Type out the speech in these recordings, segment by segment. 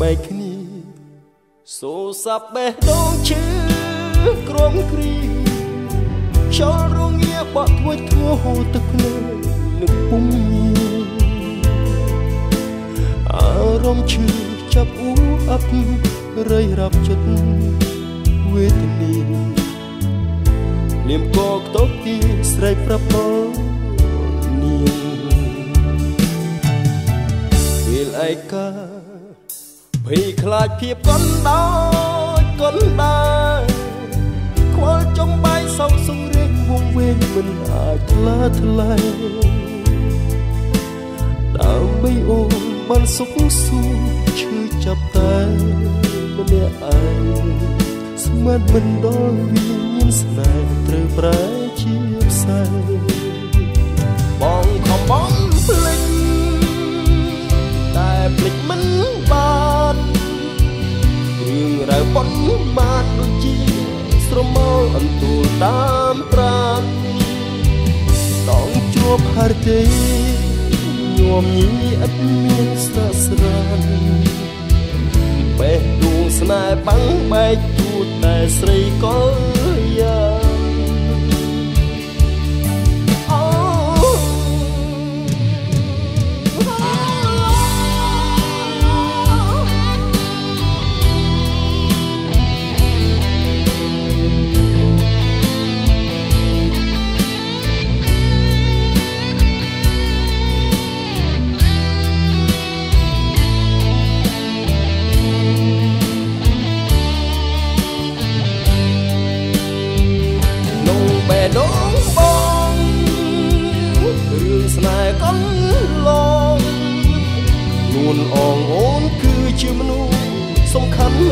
បែកគ្នាសូសាប់បេះដូងឈឺក្រំគ្រីខ្យល់រងាបក់ធ្ងួចធ្ងរហូរទឹកភ្នែកនឹងពុំអារម្មណ៍ឈឺចាប់អ៊ូអាប់រៃរាប់ចិត្តវេទនាលៀមកកតោទីស្រែកប្រាប់បងនាងពេលឯកា ភ័យខ្លាចភាពកន់ដោយកន់ដែរខ្វល់ចង់បាយសោកសង្រេងវងវែងមិនអាចថ្លាថ្លែងដើម្បីអូនបានសុខសួរឈឺចាប់តែម្នាក់ឯងស្មានមិនដល់វិញ្ញាណស្នេហ៍ត្រូវប្រែជាផ្សែងបងខំបង វប៉ុនបានដូចជាស្រមោលអន្ទូលតាមប្រានដងជួបហរទេញោមញីឥតមានស្រាស្រានបេះដូងស្នេហ៍បាំងបែកទូតតែស្រីក៏យ៉ា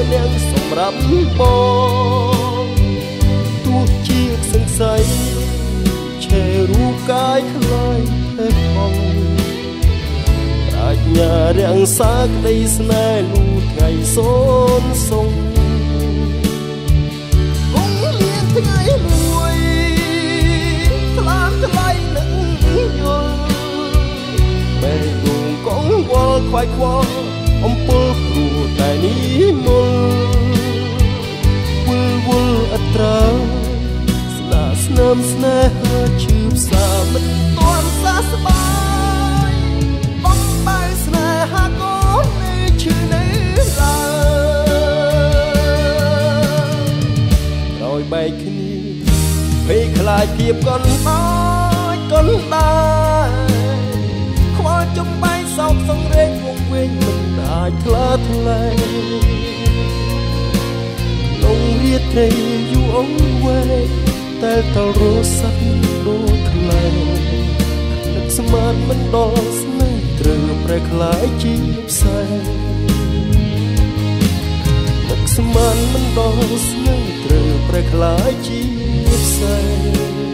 ន់ម្នាក់សម្រាប់បងទោះជាសង្ស័យឆេរូបកាយខ្លាយតែផងប្រាជ្ញារាំងសាក្តីស្នេហ៍លូថ្ងៃសូនសុងគង់មានថ្ងៃមួយថ្លាមថ្លៃនឹងយល់បែរវល់ខ្វាយខ្វល់អំពើព្រោះតែនេះមុល ត្រាស្នាស្នាមស្នេហាឈឺផ្សាមិនទាន់សាស្បាយបំបែស្នេហាកូននេះឈឺនៅឡើយក្រោយបែកគ្នាភ័យខ្លាចភាពកន់បាយកន់ដែរខ្វល់ចំបែសោកសង្រេងវងវែងមិនអាចថ្លើថ្លែងក្នុងរាត្រីយូរ អង្វែងតែតរស័ព្ទដូចខ្លែងនឹកស្មានមិនដល់ស្នេហ៍ត្រូវប្រែក្លាយជាផ្សែងនឹកស្មានមិនដល់ស្នេហ៍ត្រូវប្រែក្លាយជាផ្សែង